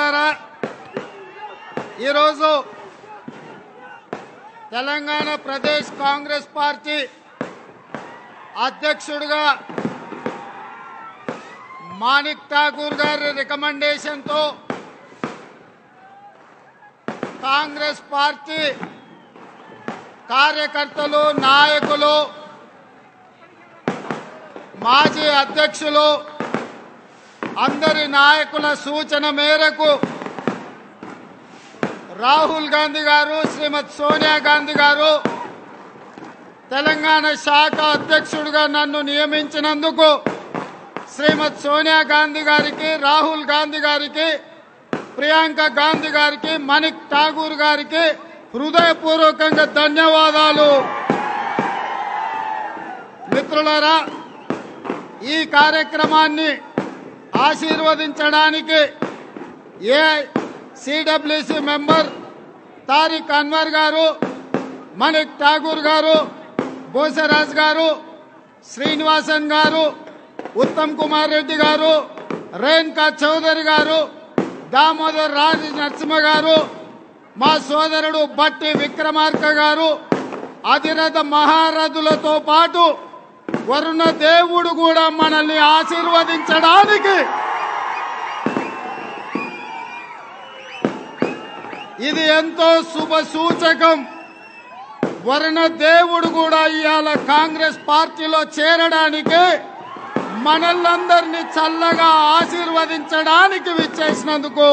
మిత్రులారా ఈరోజు తెలంగాణ ప్రదేశ్ కాంగ్రెస్ పార్టీ అధ్యక్షుడిగా మాణిక్ ఠాకూర్ గారి రికమెండేషన్తో కాంగ్రెస్ పార్టీ కార్యకర్తలు నాయకులు మాజీ అధ్యక్షులు అందరి నాయకుల సూచన మేరకు రాహుల్ గాంధీ గారు శ్రీమతి సోనియా గాంధీ గారు తెలంగాణ శాఖ అధ్యక్షుడిగా నన్ను నియమించినందుకు శ్రీమతి సోనియా గాంధీ గారికి రాహుల్ గాంధీ గారికి ప్రియాంక గాంధీ గారికి మణిక్ ఠాగూర్ గారికి హృదయపూర్వకంగా ధన్యవాదాలు. మిత్రులారా ఈ కార్యక్రమాన్ని ఆశీర్వదించడానికి A CWC member Tariq Anwar garu Manik Tagore గారు బోసరాజ్ గారు శ్రీనివాసన్ గారు ఉత్తమ్ కుమార్ రెడ్డి గారు రేణుకా చౌదరి గారు దామోదర్ రాజు నరసింహ గారు మా సోదరుడు బట్టి విక్రమార్క గారు అధిరథ మహారథులతో పాటు వరుణ దేవుడు కూడా మనల్ని ఆశీర్వదించడానికి. ఇది ఎంతో శుభ సూచకం. వరుణ దేవుడు కూడా ఇవాళ కాంగ్రెస్ పార్టీలో చేరడానికి మనల్నందరినీ చల్లగా ఆశీర్వదించడానికి విచ్చేసినందుకు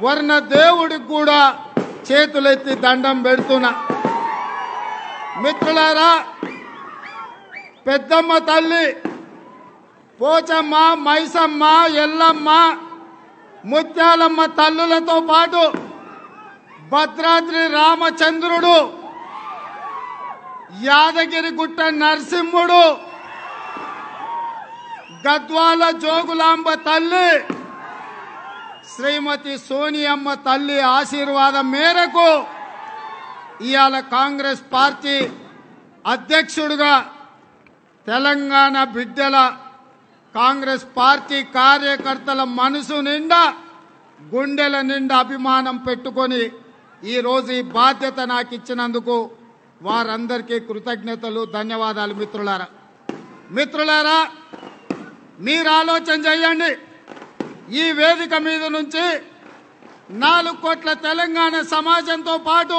వరుణ దేవుడికి కూడా చేతులెత్తి దండం పెడుతున్నా. మిత్రులారా పెద్దమ్మ తల్లి పోచమ్మ మైసమ్మ ఎల్లమ్మ ముత్యాలమ్మ తల్లులతో పాటు భద్రాద్రి రామచంద్రుడు యాదగిరి గుట్ట నరసింహుడు గద్వాల జోగులాంబ తల్లి శ్రీమతి సోనియమ్మ తల్లి ఆశీర్వాదం మేరకు ఇవాళ కాంగ్రెస్ పార్టీ అధ్యక్షుడిగా తెలంగాణ బిడ్డల కాంగ్రెస్ పార్టీ కార్యకర్తల మనసు నిండా గుండెల నిండా అభిమానం పెట్టుకొని ఈరోజు ఈ బాధ్యత నాకు ఇచ్చినందుకు వారందరికీ కృతజ్ఞతలు ధన్యవాదాలు మిత్రులారా. మిత్రులారా మీరు ఆలోచన చేయండి. ఈ వేదిక మీద నుంచి నాలుగు కోట్ల తెలంగాణ సమాజంతో పాటు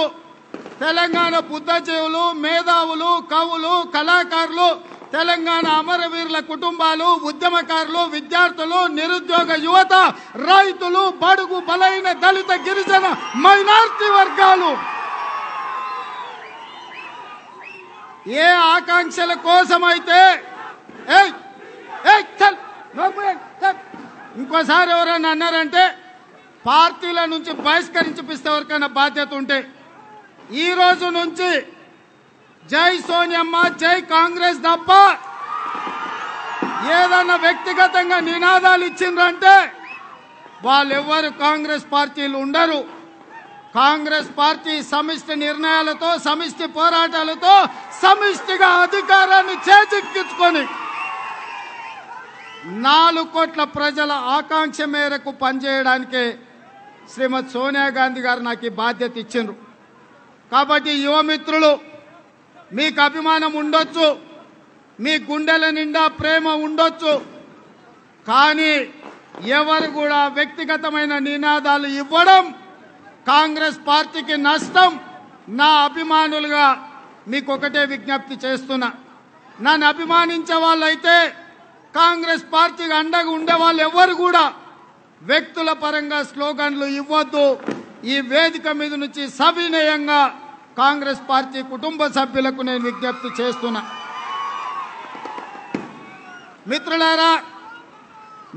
తెలంగాణ బుద్ధజీవులు మేధావులు కవులు కళాకారులు తెలంగాణ అమరవీరుల కుటుంబాలు ఉద్యమకారులు విద్యార్థులు నిరుద్యోగ యువత రైతులు బడుగు బలైన దళిత గిరిజన మైనార్టీ వర్గాలు. ఏ ఆకాంక్షల కోసమైతే ఇంకోసారి ఎవరైనా అన్నారంటే పార్టీల నుంచి బహిష్కరించిపిస్తే ఎవరికైనా బాధ్యత ఉంటే ఈ రోజు నుంచి జై సోనియమ్మ జై కాంగ్రెస్ తప్ప ఏదన్నా వ్యక్తిగతంగా నినాదాలు ఇచ్చిండ్రంటే వాళ్ళెవ్వరు కాంగ్రెస్ పార్టీలు ఉండరు. కాంగ్రెస్ పార్టీ సమిష్టి నిర్ణయాలతో సమిష్టి పోరాటాలతో సమిష్టిగా అధికారాన్ని చేజిక్కించుకొని నాలుగు కోట్ల ప్రజల ఆకాంక్ష మేరకు పనిచేయడానికే శ్రీమతి సోనియా గాంధీ గారు నాకు ఈ బాధ్యత ఇచ్చిండ్రు. కాబట్టి యువమిత్రులు మీకు అభిమానం ఉండొచ్చు మీ గుండెల నిండా ప్రేమ ఉండొచ్చు కానీ ఎవరు కూడా వ్యక్తిగతమైన నినాదాలు ఇవ్వడం కాంగ్రెస్ పార్టీకి నష్టం నా అభిమానులుగా మీకు ఒకటే విజ్ఞప్తి చేస్తున్నా. నన్ను అభిమానించే వాళ్ళైతే కాంగ్రెస్ పార్టీకి అండగా ఉండే వాళ్ళు ఎవరు కూడా వ్యక్తుల పరంగా స్లోగన్లు ఇవ్వద్దు. ఈ వేదిక మీద నుంచి సవినయంగా కాంగ్రెస్ పార్టీ కుటుంబ సభ్యులకు నేను విజ్ఞప్తి చేస్తున్నా. మిత్రులారా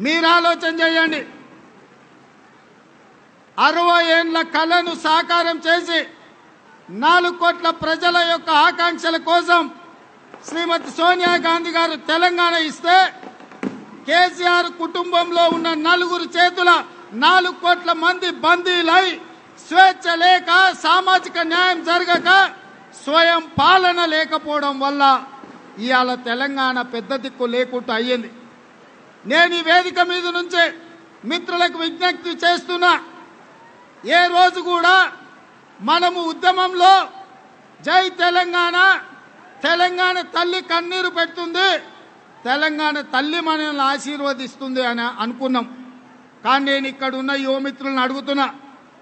మీరు ఆలోచన చేయండి. అరవై ఏండ్ల కళను సాకారం చేసి నాలుగు కోట్ల ప్రజల యొక్క ఆకాంక్షల కోసం శ్రీమతి సోనియా గాంధీ గారు తెలంగాణ ఇస్తే కేసీఆర్ కుటుంబంలో ఉన్న నలుగురు చేతుల నాలుగు కోట్ల మంది బందీలై స్వేచ్ఛ లేక సామాజిక న్యాయం జరగక స్వయం పాలన లేకపోవడం వల్ల ఇవాళ తెలంగాణ పెద్ద దిక్కు లేకుండా అయ్యింది. నేను ఈ వేదిక మీద నుంచే మిత్రులకు విజ్ఞప్తి చేస్తున్నా. ఏ రోజు కూడా మనము ఉద్యమంలో జై తెలంగాణ తెలంగాణ తల్లి కన్నీరు పెడుతుంది తెలంగాణ తల్లి మనల్ని ఆశీర్వదిస్తుంది అని అనుకున్నాం. కానీ నేను ఇక్కడ ఉన్న యువమిత్రులను అడుగుతున్నా.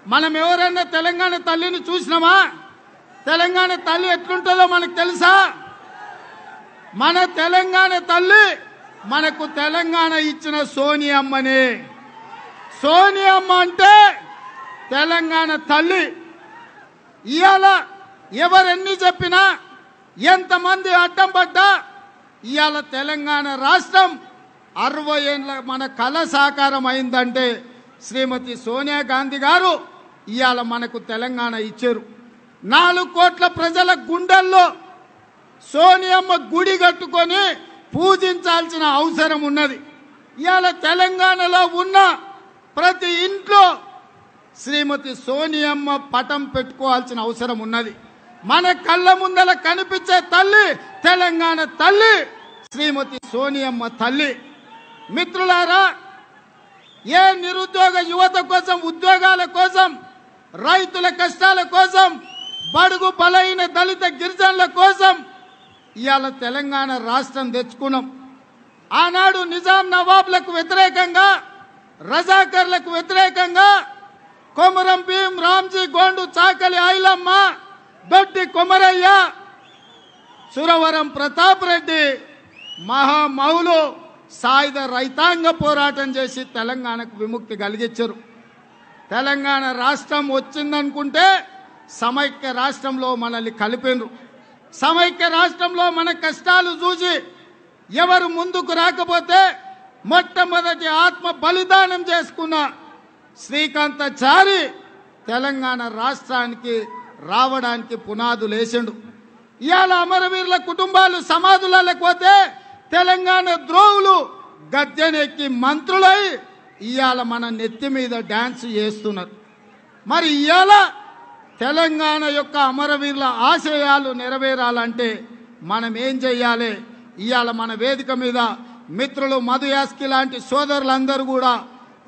మనం ఎవరైనా తెలంగాణ తల్లిని చూసినామా? తెలంగాణ తల్లి ఎట్లుంటుందో మనకు తెలుసా? మన తెలంగాణ తల్లి మనకు తెలంగాణ ఇచ్చిన సోనియమ్మని. సోనియమ్మ అంటే తెలంగాణ తల్లి. ఇవాళ ఎవరెన్ని చెప్పినా ఎంతమంది అడ్డం పడ్డా? ఇవాళ తెలంగాణ రాష్ట్రం అరవై ఏళ్ళ మన కళ సాకారం అయిందంటే శ్రీమతి సోనియా గాంధీ గారు ఇవాళ మనకు తెలంగాణ ఇచ్చారు. నాలుగు కోట్ల ప్రజల గుండెల్లో సోనియమ్మ గుడి కట్టుకొని పూజించాల్సిన అవసరం ఉన్నది. ఇవాళ తెలంగాణలో ఉన్న ప్రతి ఇంట్లో శ్రీమతి సోనియమ్మ పటం పెట్టుకోవాల్సిన అవసరం ఉన్నది. మన కళ్ళ ముందల కనిపించే తల్లి తెలంగాణ తల్లి శ్రీమతి సోనియమ్మ తల్లి. మిత్రులారా ఏ నిరుద్యోగ యువత కోసం ఉద్యోగాల కోసం రైతుల కష్టాల కోసం బడుగు బలైన దళిత గిరిజనుల కోసం ఇవాళ తెలంగాణ రాష్ట్రం తెచ్చుకున్నాం. ఆనాడు నిజాం నవాబ్లకు వ్యతిరేకంగా రజాకర్లకు వ్యతిరేకంగా కొమరం భీం రామ్జీ గోండు చాకలి ఐలమ్మ దొడ్డి కొమరయ్య సురవరం ప్రతాప్ రెడ్డి మహామహులు సాయుధ రైతాంగ పోరాటం చేసి తెలంగాణకు విముక్తి కలిగించారు. తెలంగాణ రాష్ట్రం వచ్చిందనుకుంటే సమైక్య రాష్ట్రంలో మనల్ని కలిపినరు సమైక్య రాష్ట్రంలో మన కష్టాలు చూసి ఎవరు ముందుకు రాకపోతే మొట్టమొదటి ఆత్మ బలిదానం చేసుకున్న శ్రీకాంతాచారి తెలంగాణ రాష్ట్రానికి రావడానికి పునాదులు వేసిండు ఇవాళ అమరవీరుల కుటుంబాలు సమాధులకు పోతే తెలంగాణ ద్రోవులు గద్దెనెక్కి మంత్రులై ఇవాళ మన నెత్తి మీద డ్యాన్స్ చేస్తున్నారు. మరి ఇవాళ తెలంగాణ యొక్క అమరవీరుల ఆశయాలు నెరవేరాలంటే మనం ఏం చెయ్యాలి? ఇవాళ మన వేదిక మీద మిత్రులు మధు యాస్కి లాంటి సోదరులందరూ కూడా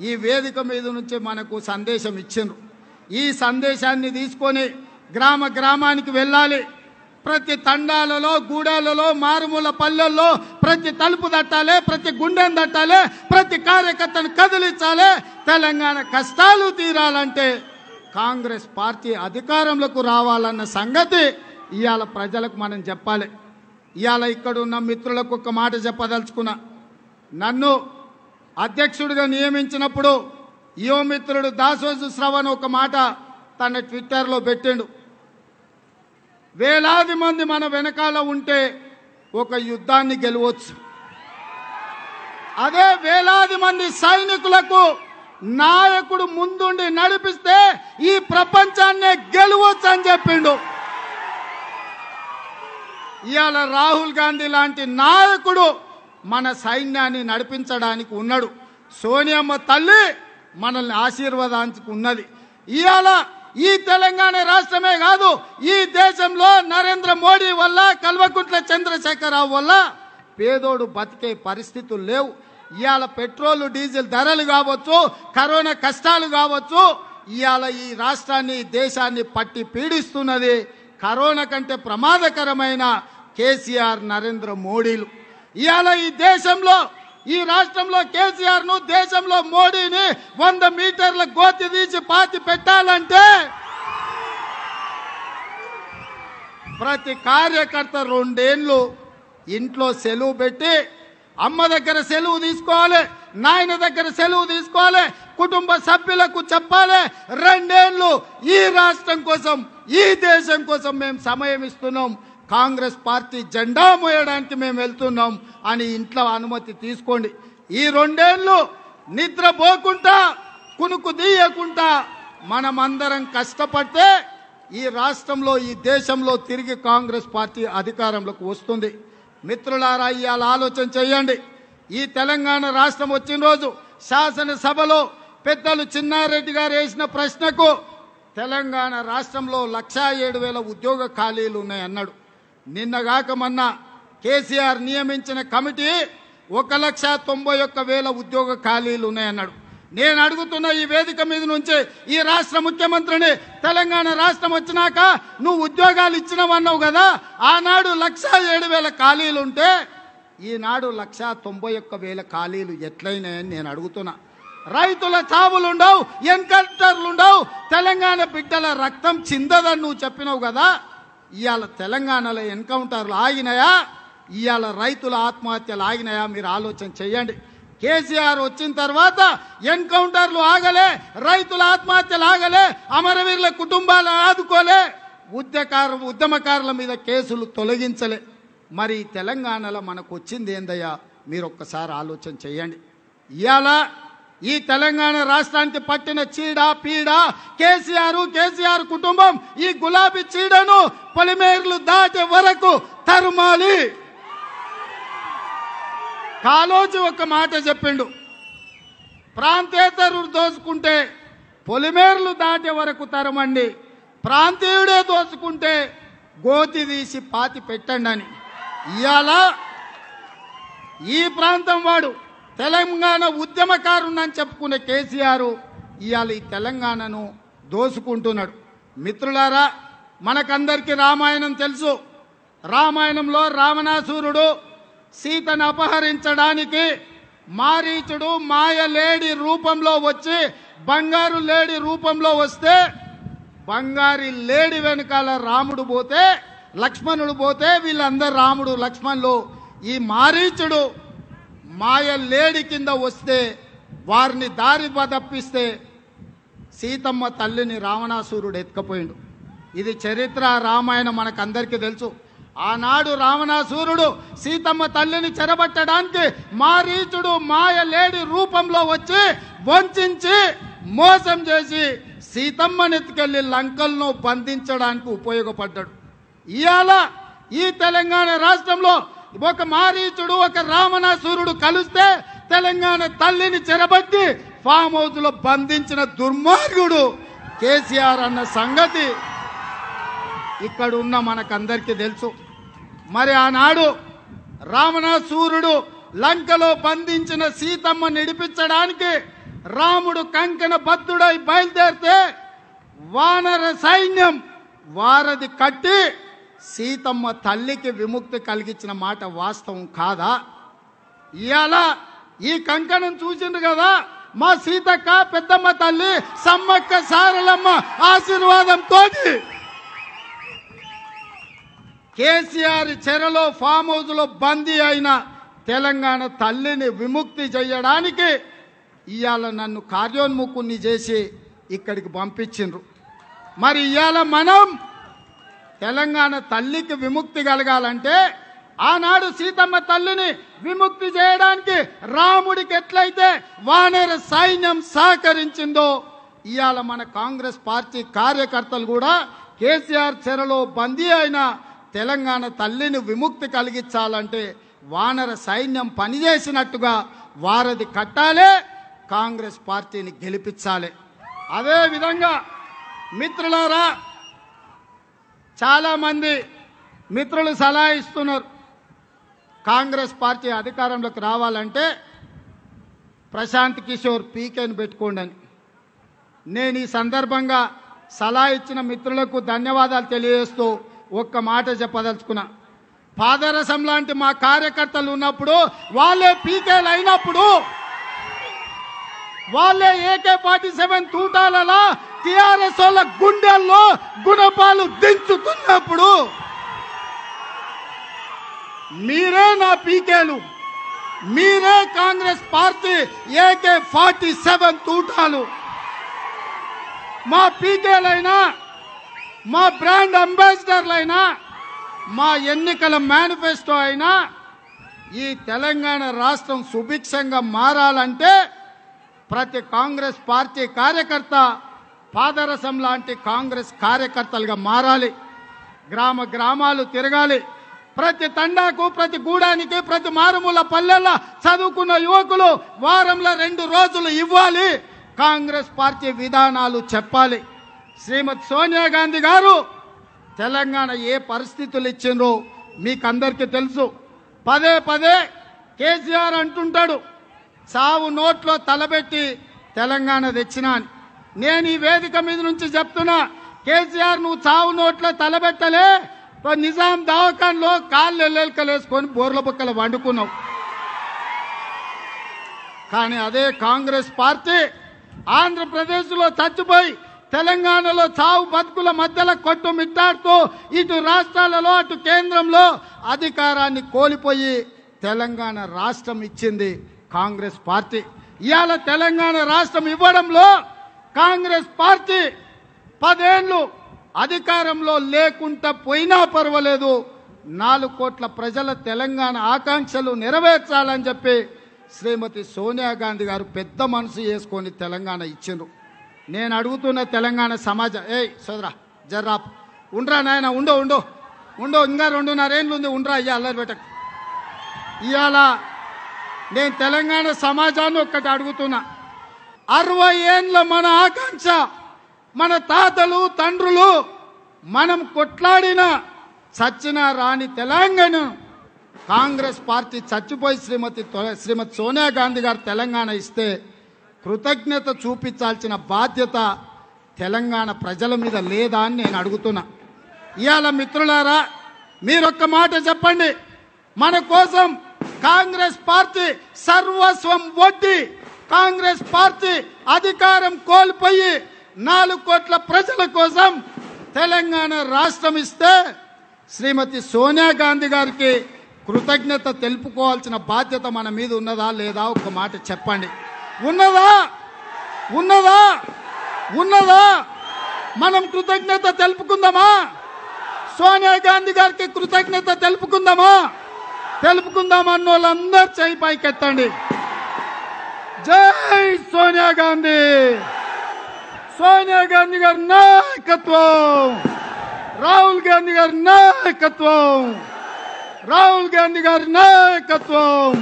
ఈ వేదిక మీద నుంచి మనకు సందేశం ఇచ్చిండ్రు. ఈ సందేశాన్ని తీసుకొని గ్రామ గ్రామానికి వెళ్ళాలి. ప్రతి తండాలలో గూడాలలో మారుమూల పల్లెల్లో ప్రతి తలుపు తట్టాలి ప్రతి గుండెను తట్టాలి ప్రతి కార్యకర్తను కదిలించాలి తెలంగాణ కష్టాలు తీరాలంటే కాంగ్రెస్ పార్టీ అధికారంలోకి రావాలన్న సంగతి ఇవాళ ప్రజలకు మనం చెప్పాలి. ఇవాళ ఇక్కడ ఉన్న మిత్రులకు ఒక మాట చెప్పదలుచుకున్నా. నన్ను అధ్యక్షుడిగా నియమించినప్పుడు యువ మిత్రుడు దాసోజు శ్రవణ్ ఒక మాట తన ట్విట్టర్లో పెట్టిండు. వేలాది మంది మన వెనకాల ఉంటే ఒక యుద్ధాన్ని గెలవచ్చు. అదే వేలాది మంది సైనికులకు నాయకుడు ముందుండి నడిపిస్తే ఈ ప్రపంచాన్నే గెలవచ్చు అని చెప్పిండు. ఇవాళ రాహుల్ గాంధీ లాంటి నాయకుడు మన సైన్యాన్ని నడిపించడానికి ఉన్నాడు. సోనియమ్మ తల్లి మనల్ని ఆశీర్వదానికి ఉన్నది. ఇవాళ ఈ తెలంగాణ రాష్ట్రమే కాదు ఈ దేశంలో నరేంద్ర మోడీ వల్ల కల్వకుంట్ల చంద్రశేఖరరావు వల్ల పేదోడు బతికే పరిస్థితులు లేవు. ఇవాళ పెట్రోల్ డీజిల్ ధరలు కావచ్చు కరోనా కష్టాలు కావచ్చు ఇవాళ ఈ రాష్ట్రాన్ని దేశాన్ని పట్టి పీడిస్తున్నది కరోనా కంటే ప్రమాదకరమైన కేసీఆర్ నరేంద్ర మోడీలు. ఇవాళ ఈ దేశంలో ఈ రాష్ట్రంలో కేసీఆర్ను దేశంలో మోడీని వంద మీటర్ల గోతి తీసి పాతి పెట్టాలంటే ప్రతి కార్యకర్త రెండేళ్ళు ఇంట్లో సెలవు పెట్టి అమ్మ దగ్గర సెలవు తీసుకోవాలి నాయన దగ్గర సెలవు తీసుకోవాలి కుటుంబ సభ్యులకు చెప్పాలి. రెండేళ్ళు ఈ రాష్ట్రం కోసం ఈ దేశం కోసం మేము సమయం ఇస్తున్నాం. కాంగ్రెస్ పార్టీ జెండా మోయడానికి మేము వెళ్తున్నాం అని ఇంట్లో అనుమతి తీసుకోండి. ఈ రెండేళ్ళు నిద్రపోకుండా కునుకు తీయకుండా మనమందరం కష్టపడితే ఈ రాష్ట్రంలో ఈ దేశంలో తిరిగి కాంగ్రెస్ పార్టీ అధికారంలోకి వస్తుంది. మిత్రులారా ఇవాళ ఆలోచన చేయండి. ఈ తెలంగాణ రాష్ట్రం వచ్చిన రోజు శాసనసభలో పెద్దలు చిన్నారెడ్డి గారు వేసిన ప్రశ్నకు తెలంగాణ రాష్ట్రంలో లక్షా ఏడు వేల ఉద్యోగ ఖాళీలు ఉన్నాయన్నాడు. నిన్నగాక మొన్న కేసీఆర్ నియమించిన కమిటీ ఒక లక్ష తొంభై ఒక్క వేల ఉద్యోగ ఖాళీలు ఉన్నాయన్నాడు. నేను అడుగుతున్న ఈ వేదిక మీద నుంచి ఈ రాష్ట్ర ముఖ్యమంత్రిని తెలంగాణ రాష్ట్రం వచ్చినాక నువ్వు ఉద్యోగాలు ఇచ్చినవన్నావు కదా ఆనాడు లక్ష ఏడు వేల ఖాళీలు ఉంటే ఈనాడు లక్ష తొంభై ఒక్క వేల ఖాళీలు ఎట్లయినాయని నేను అడుగుతున్నా. రైతుల చావులుండవు ఎన్కౌంటర్లుండవు తెలంగాణ బిడ్డల రక్తం చిందదని నువ్వు చెప్పినావు కదా ఇవాళ తెలంగాణలో ఎన్కౌంటర్లు ఆగినాయా? ఇవాళ రైతుల ఆత్మహత్యలు ఆగినాయా? మీరు ఆలోచన చేయండి కేసీఆర్ వచ్చిన తర్వాత ఎన్కౌంటర్లు ఆగలే రైతుల ఆత్మహత్యలు ఆగలే అమరవీరుల కుటుంబాలు ఆదుకోలే. ఉద్యకారు ఉద్యమకారుల మీద కేసులు తొలగించలే. మరి తెలంగాణలో మనకు వచ్చింది ఏందయ్యా? మీరు ఒక్కసారి ఆలోచన చేయండి ఇవాళ ఈ తెలంగాణ రాష్ట్రానికి పట్టిన చీడ పీడ కేసీఆర్ కేసీఆర్ కుటుంబం ఈ గులాబీ చీడను పొలిమేర్లు దాటే వరకు తరుమాలి. కాలోజీ ఒక మాట చెప్పిండు. ప్రాంతేతరుడు దోచుకుంటే పొలిమేర్లు దాటే వరకు తరమండి. ప్రాంతీయుడే దోచుకుంటే గోతి తీసి పాతి పెట్టండి అని ఇవాళ ఈ ప్రాంతం వాడు తెలంగాణ ఉద్యమకారుణ్ణని చెప్పుకునే కేసీఆర్ ఇవాళ ఈ తెలంగాణను దోసుకుంటున్నాడు. మిత్రులారా మనకందరికీ రామాయణం తెలుసు. రామాయణంలో రావణాసురుడు సీతను అపహరించడానికి మారీచుడు మాయ లేడి రూపంలో వచ్చి బంగారు లేడి రూపంలో వస్తే బంగారి లేడి వెనకాల రాముడు పోతే లక్ష్మణుడు పోతే వీళ్ళందరూ రాముడు లక్ష్మణులు. ఈ మారీచుడు మాయ లేడి కింద వస్తే వారిని దారి తప్పిస్తే సీతమ్మ తల్లిని రావణాసురుడు ఎత్తుకపోయిండు. ఇది చరిత్ర రామాయణం మనకందరికీ తెలుసు. ఆనాడు రావణాసురుడు సీతమ్మ తల్లిని చెరబట్టడానికి మారీచుడు మాయ లేడి రూపంలో వచ్చి వంచి మోసం చేసి సీతమ్మని ఎత్తుకెళ్ళి లంకలను బంధించడానికి ఉపయోగపడ్డాడు. ఇవాళ ఈ తెలంగాణ రాష్ట్రంలో ఒక మారీచుడు ఒక రావణాసురుడు కలిస్తే తెలంగాణ తల్లిని చెరబట్టి ఫామ్ హౌస్లో బంధించిన దుర్మార్గుడు కేసీఆర్ అన్న సంగతి ఇక్కడ ఉన్న మనకందరికీ తెలుసు. మరి ఆనాడు రావణాసూరుడు లంకలో బంధించిన సీతమ్మ నిడిపించడానికి రాముడు కంకణ బద్దుడై బయలుదేరితే వానర సైన్యం వారధి కట్టి సీతమ్మ తల్లికి విముక్తి కలిగించిన మాట వాస్తవం కాదా? ఇవాళ ఈ కంకణం చూసిండు కదా మా సీతక్క పెద్దమ్మ తల్లి సమ్మక్క సారలమ్మ ఆశీర్వాదంతో కేసీఆర్ చెరలో ఫామ్ హౌస్లో బందీ అయిన తెలంగాణ తల్లిని విముక్తి చేయడానికి ఇవాళ నన్ను కార్యోన్ముఖుణ్ణి చేసి ఇక్కడికి పంపించిండ్రు. మరి ఇవాళ మనం తెలంగాణ తల్లికి విముక్తి కలగాలంటే ఆనాడు సీతమ్మ తల్లిని విముక్తి చేయడానికి రాముడికి ఎట్లయితే వానర సైన్యం సహకరించిందో ఇవాళ మన కాంగ్రెస్ పార్టీ కార్యకర్తలు కూడా కేసీఆర్ చెరలో బందీ అయిన తెలంగాణ తల్లిని విముక్తి కలిగించాలంటే వానర సైన్యం పనిచేసినట్టుగా వారధి కట్టాలే కాంగ్రెస్ పార్టీని గెలిపించాలి. అదే విధంగా మిత్రులారా చాలామంది మిత్రులు సలహా ఇస్తున్నారు. కాంగ్రెస్ పార్టీ అధికారంలోకి రావాలంటే ప్రశాంత్ కిషోర్ పీకేని పెట్టుకోండి అని. నేను ఈ సందర్భంగా సలహా ఇచ్చిన మిత్రులకు ధన్యవాదాలు తెలియజేస్తూ ఒక్క మాట చెప్పదలుచుకున్నా. పాదరసం లాంటి మా కార్యకర్తలు ఉన్నప్పుడు వాళ్ళే పీకేలు అయినప్పుడు వాళ్ళే ఏకే ఫార్టీ సెవెన్ తూటాలలో టిఆర్ఎస్ వాళ్ళ గుండెల్లో గుణపాలు దించుతున్నప్పుడు మీరే నా పీకేలు. మీరే Congress party AK forty seven తూటాలు. మా పీకేలైనా మా బ్రాండ్ అంబాసిడర్లైనా మా ఎన్నికల మేనిఫెస్టో అయినా ఈ తెలంగాణ రాష్ట్రం సుభిక్షంగా మారాలంటే ప్రతి కాంగ్రెస్ పార్టీ కార్యకర్త పాదరసం లాంటి కాంగ్రెస్ కార్యకర్తలుగా మారాలి. గ్రామ గ్రామాలు తిరగాలి. ప్రతి తండాకు ప్రతి గూడానికి ప్రతి మారుమూల పల్లెల్లో చదువుకున్న యువకులు వారంలో రెండు రోజులు ఇవ్వాలి. కాంగ్రెస్ పార్టీ విధానాలు చెప్పాలి. శ్రీమతి సోనియా గాంధీ గారు తెలంగాణ ఏ పరిస్థితులు ఇచ్చిండ్రో మీకు అందరికీ తెలుసు. పదే పదే కేసీఆర్ అంటుంటాడు సావు నోట్లో తలబెట్టి తెలంగాణ తెచ్చినాను. నేను ఈ వేదిక మీద నుంచి చెప్తున్నా కేసీఆర్ నువ్వు చావు నోట్లో తలబెట్టలే నిజాం దవాఖాన్లో కాళ్ళు ఎల్లెలకలేసుకొని బోర్ల బుక్కలు వండుకున్నావు. కానీ అదే కాంగ్రెస్ పార్టీ ఆంధ్రప్రదేశ్లో చచ్చిపోయి తెలంగాణలో చావు బతుకుల మధ్యలో కొట్టు మిట్టాడుతూ ఇటు రాష్ట్రాలలో అటు కేంద్రంలో అధికారాన్ని కోల్పోయి తెలంగాణ రాష్ట్రం ఇచ్చింది కాంగ్రెస్ పార్టీ. ఇవాళ తెలంగాణ రాష్ట్రం ఇవ్వడంలో కాంగ్రెస్ పార్టీ పదేళ్ళు అధికారంలో లేకుండా పోయినా పర్వాలేదు. నాలుగు కోట్ల ప్రజల తెలంగాణ ఆకాంక్షలు నెరవేర్చాలని చెప్పి శ్రీమతి సోనియా గాంధీ గారు పెద్ద మనసు చేసుకొని తెలంగాణ ఇచ్చిండ్రు. నేను అడుగుతున్న తెలంగాణ సమాజం ఏయ్ సోదరా జర్రాప్ ఉండ్రా నాయన ఉండో ఉండో. ఉండో ఇంకా రెండున్నరేళ్ళు ఉంది ఉండ్రా అయ్యా అల్లరి పెట్టకు. ఇవాళ నేను తెలంగాణ సమాజాన్ని ఒక్కటి అడుగుతున్నా. అరవై ఏండ్ల మన ఆకాంక్ష మన తాతలు తండ్రులు మనం కొట్లాడిన చచ్చిన రాణి తెలంగాణ. కాంగ్రెస్ పార్టీ చచ్చిపోయి శ్రీమతి శ్రీమతి సోనియా గాంధీ గారు తెలంగాణ ఇస్తే కృతజ్ఞత చూపించాల్సిన బాధ్యత తెలంగాణ ప్రజల మీద లేదా అని నేను అడుగుతున్నా. ఇవాళ మిత్రులారా మీరొక్క మాట చెప్పండి. మన కోసం కాంగ్రెస్ పార్టీ సర్వస్వం వడ్డీ కాంగ్రెస్ పార్టీ అధికారం కోల్పోయి నాలుగు కోట్ల ప్రజల కోసం తెలంగాణ రాష్ట్రం ఇస్తే శ్రీమతి సోనియా గాంధీ గారికి కృతజ్ఞత తెలుపుకోవాల్సిన బాధ్యత మన మీద ఉన్నదా లేదా ఒక మాట చెప్పండి. ఉన్నదా? ఉన్నదా? ఉన్నదా? మనం కృతజ్ఞత తెలుపుకుందామా? సోనియా గాంధీ గారికి కృతజ్ఞత తెలుపుకుందామా? తెలుపుకుందాం అన్న వాళ్ళందరూ చేయి పైకెత్తండి. జై సోనియా గాంధీ సోనియా గాంధీ గారి నాయకత్వం రాహుల్ గాంధీ గారి నాయకత్వం రాహుల్ గాంధీ గారి నాయకత్వం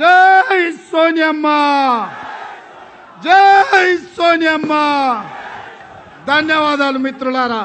జై సోనియమ్మ జై సోనియమ్మ ధన్యవాదాలు మిత్రులారా